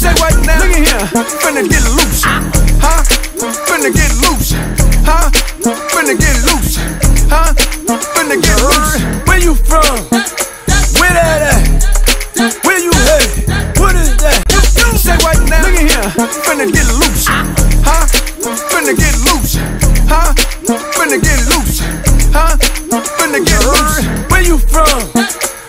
say what now? Look at here. Finna get loose. Huh? Finna get loose. Huh? Finna get loose. Huh? Finna get loose. Where you from? Where that at? Where you headed? What is that? Say what now? Look at here. Finna get loose. Huh? Finna get loose. Huh? Finna get loose. Huh? Finna get loose. Where you from?